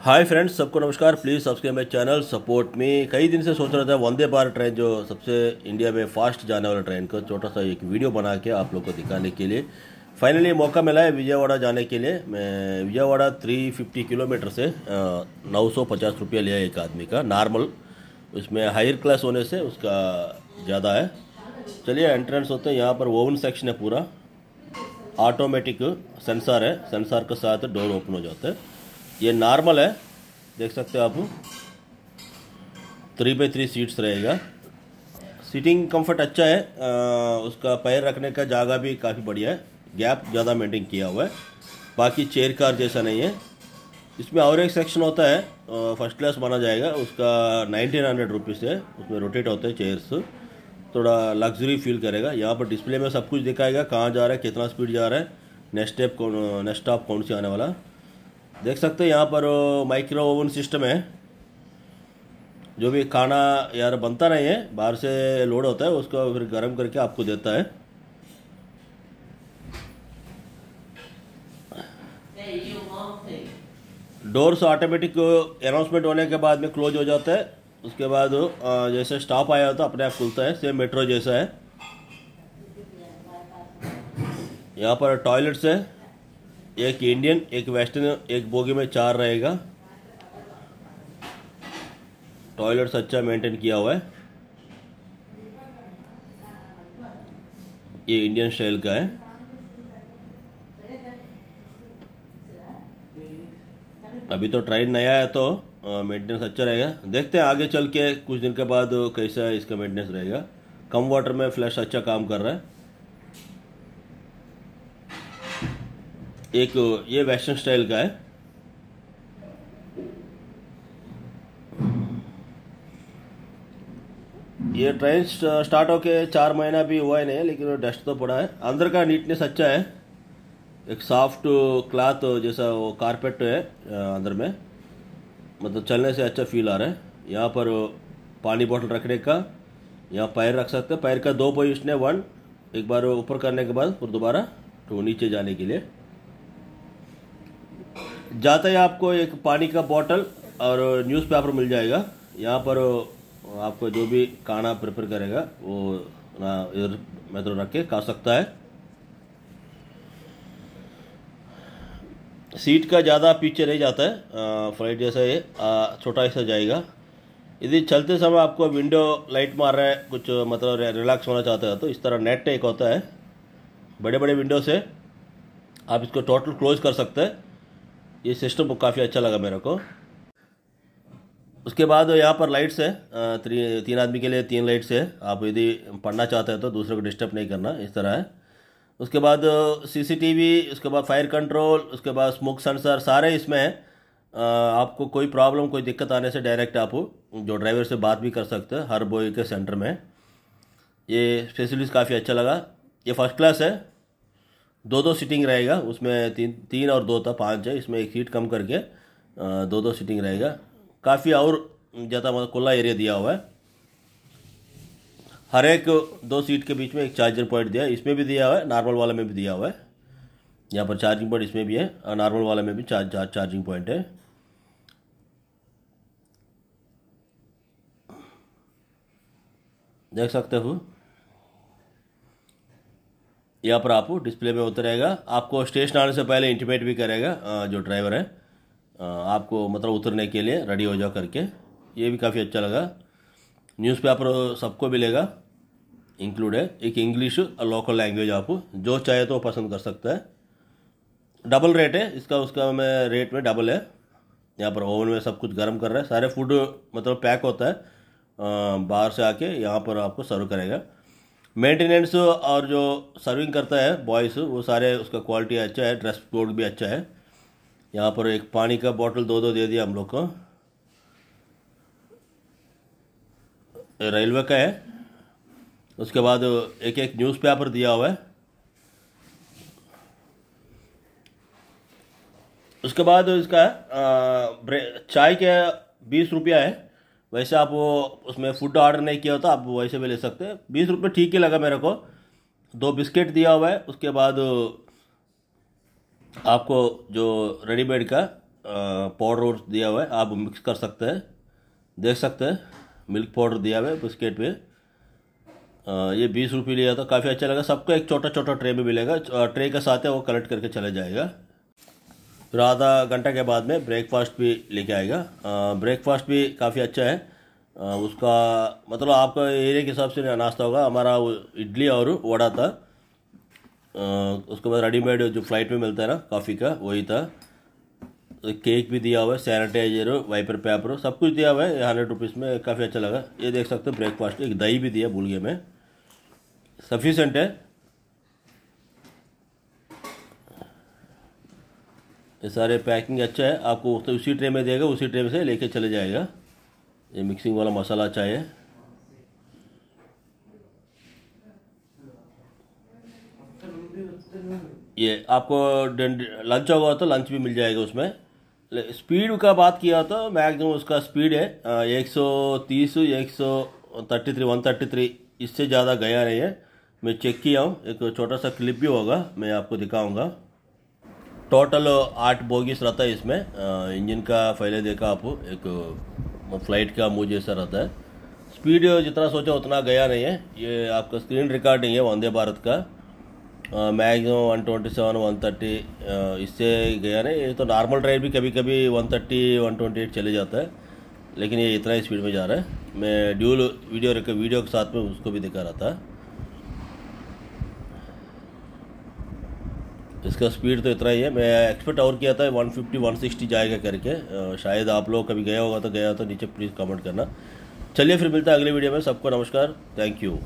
हाय friends सबको नमस्कार। Please subscribe my channel support में कई दिन से सोच रहा था वंदे भारत ट्रेन जो सबसे इंडिया में फास्ट जाने वाला ट्रेन का छोटा सा एक वीडियो बना के आप लोग को दिखाने के लिए। फाइनली मौका मिला है विजयवाड़ा जाने के लिए। मैं विजयवाड़ा 350 किलोमीटर से नौ सौ पचास रुपया लिया एक आदमी का नॉर्मल उसमें हायर क्लास होने से उसका ज़्यादा है। चलिए एंट्रेंस होते हैं। यहाँ पर ओवन सेक्शन है पूरा। ऑटोमेटिक सेंसार है। सेंसार के साथ डोर ओपन हो जाता है। ये नॉर्मल है देख सकते हो आप। थ्री बाई थ्री सीट्स रहेगा। सीटिंग कंफर्ट अच्छा है आ, उसका पैर रखने का जगह भी काफ़ी बढ़िया है। गैप ज़्यादा मेंटेन किया हुआ है। बाकी चेयर कार जैसा नहीं है। इसमें और एक सेक्शन होता है फ़र्स्ट क्लास माना जाएगा। उसका नाइनटीन हंड्रेड रुपीज़ है। उसमें रोटेट होते हैं चेयर्स थोड़ा लग्जरी फील करेगा। यहाँ पर डिस्प्ले में सब कुछ दिखाएगा। कहाँ जा रहा है कितना स्पीड जा रहा है नेक्स्ट स्टेप कौन नेक्स्ट स्टॉप कौन सी आने वाला। देख सकते हैं यहाँ पर माइक्रो ओवन सिस्टम है। जो भी खाना यार बनता नहीं है बाहर से लोड होता है उसको फिर गर्म करके आपको देता है। डोर्स ऑटोमेटिक अनाउंसमेंट होने के बाद में क्लोज हो जाता है। उसके बाद जैसे स्टॉप आया होता है अपने आप खुलता है सेम मेट्रो जैसा है। यहाँ पर टॉयलेट्स है। एक इंडियन एक वेस्टर्न एक बोगी में चार रहेगा। टॉयलेट्स अच्छा मेंटेन किया हुआ है। ये इंडियन स्टाइल का है। अभी तो ट्रेन नया है तो मेंटेनेंस अच्छा रहेगा। देखते हैं आगे चल के कुछ दिन के बाद कैसा इसका मेंटेनेंस रहेगा। कम वाटर में फ्लैश अच्छा काम कर रहा है। एक, ये वेस्टर्न स्टाइल का है। ये ट्रेन स्टार्ट होके चार महीना भी हुआ ही नहीं लेकिन डस्ट तो पड़ा है। अंदर का नीटनेस अच्छा है। एक सॉफ्ट क्लॉथ जैसा वो कारपेट है अंदर में। मतलब चलने से अच्छा फील आ रहा है। यहाँ पर पानी बोतल रखने का, यहाँ पैर रख सकते हैं। पैर का दो पोजिशन है वन एक बार ऊपर करने के बाद, फिर दोबारा तो नीचे जाने के लिए। जाता है आपको एक पानी का बॉटल और न्यूज़पेपर मिल जाएगा। यहाँ पर आपको जो भी खाना प्रिपेयर करेगा, वो ना इधर मेथड रख के खा सकता है। सीट का ज़्यादा पीछे नहीं जाता है फ़्लाइट जैसा ये छोटा हिस्सा जाएगा। यदि चलते समय आपको विंडो लाइट मार रहा है, कुछ मतलब रिलैक्स होना चाहते हैं तो इस तरह नेट एक होता है। बड़े बड़े विंडो से आप इसको टोटल क्लोज कर सकते हैं। ये सिस्टम काफ़ी अच्छा लगा मेरे को। उसके बाद यहाँ पर लाइट्स है तीन आदमी के लिए तीन लाइट्स है। आप यदि पढ़ना चाहते हैं तो दूसरे को डिस्टर्ब नहीं करना, इस तरह है। उसके बाद सीसीटीवी उसके बाद फायर कंट्रोल उसके बाद स्मोक सेंसर सारे इसमें है। आपको कोई प्रॉब्लम कोई दिक्कत आने से डायरेक्ट आप जो ड्राइवर से बात भी कर सकते हैं, हर बॉय के सेंटर में। ये फैसिलिटीज़ काफ़ी अच्छा लगा। ये फ़र्स्ट क्लास है। दो दो सीटिंग रहेगा, उसमें तीन तीन और दो था, पाँच है, इसमें एक सीट कम करके दो दो सीटिंग रहेगा। काफ़ी और ज़्यादा मतलब खुला एरिया दिया हुआ है। हर एक दो सीट के बीच में एक चार्जर पॉइंट दिया है, इसमें भी दिया हुआ है नॉर्मल वाले में भी दिया हुआ है। यहाँ पर चार्जिंग पॉइंट इसमें भी है, और नॉर्मल वाले में भी चार्ज चार्जिंग पॉइंट है। देख सकते हो? यहाँ पर आपको डिस्प्ले में होता रहेगा। आपको स्टेशन आने से पहले इंटीमेट भी करेगा जो ड्राइवर है। आपको मतलब उतरने के लिए रेडी हो जाओ करके। ये भी काफ़ी अच्छा लगा। न्यूज़पेपर सबको मिलेगा इंक्लूड है। एक इंग्लिश और लोकल लैंग्वेज आपको, जो चाहे तो पसंद कर सकता है। डबल रेट है, इसका, उसका में रेट में डबल है। यहाँ पर ओवन में सब कुछ गर्म कर रहा है। सारे फ़ूड मतलब पैक होता है। बाहर से आके यहाँ पर आपको सर्व करेगा। मेंटेनेंस और जो सर्विंग करता है बॉयस वो सारे उसका क्वालिटी अच्छा है, ड्रेस कोड भी अच्छा है। यहाँ पर एक पानी का बॉटल दो दो दे दिया हम लोग को। रेलवे का है। उसके बाद एक एक न्यूज़पेपर दिया हुआ है। उसके बाद इसका चाय के बीस रुपया है। वैसे आप वो उसमें फ़ूड ऑर्डर नहीं किया होता आप वैसे भी ले सकते हैं। बीस रुपये ठीक ही लगा मेरे को। दो बिस्किट दिया हुआ है उसके बाद आपको जो रेडीमेड का पाउडर दिया हुआ है आप मिक्स कर सकते हैं देख सकते हैं। मिल्क पाउडर दिया हुआ है बिस्किट आ, ये बीस रुपये लिया था काफ़ी अच्छा लगा। सबको एक छोटा छोटा ट्रे में मिलेगा। ट्रे के साथ है वो कलेक्ट करके चला जाएगा। फिर आधा घंटा के बाद में ब्रेकफास्ट भी लेके आएगा। ब्रेकफास्ट भी काफ़ी अच्छा है। आ, उसका मतलब आपका एरिया के हिसाब से नाश्ता होगा। हमारा इडली और वड़ा था। उसके बाद रेडीमेड जो फ़्लाइट में मिलता है ना कॉफ़ी का वही था। केक भी दिया हुआ है सैनिटाइजर वाइपर पेपर सब कुछ दिया हुआ है। हंड्रेड रुपीज़ में काफ़ी अच्छा लगा। ये देख सकते हो ब्रेकफास्ट एक दही भी दिया भूल गया मैं। सफिशेंट है। ये सारे पैकिंग अच्छा है। आपको तो उसी ट्रे में देगा, उसी ट्रे में से लेके चले जाएगा। ये मिक्सिंग वाला मसाला चाहिए ये आपको लंच होगा तो लंच भी मिल जाएगा उसमें। स्पीड का बात किया तो मैक्सिमम उसका स्पीड है। एक सौ तीस, एक सौ thirty three one thirty three इससे ज़्यादा गया नहीं है। मैं चेक किया हूँ। एक छोटा सा क्लिप भी होगा, मैं आपको दिखाऊँगा। टोटल आठ बोगीस रहता है इसमें। इंजन का पहले देखा आप, एक फ़्लाइट का मुँह जैसा रहता है। स्पीड जितना सोचा उतना गया नहीं है। ये आपका स्क्रीन रिकॉर्डिंग है वंदे भारत का। Maximum one twenty seven, one thirty इससे गया नहीं। ये तो नॉर्मल ड्राइव भी कभी कभी one thirty, one twenty eight चले जाता है। लेकिन ये इतना ही स्पीड में जा रहा है। मैं ड्यूल वीडियो वीडियो के साथ में उसको भी दिखा रहा था। इसका स्पीड तो इतना ही है। मैं एक्सपेक्ट और किया था 150 160 जाएगा करके। शायद आप लोग कभी गया होगा तो गया तो नीचे प्लीज़ कमेंट करना। चलिए फिर मिलता है अगले वीडियो में। सबको नमस्कार। Thank you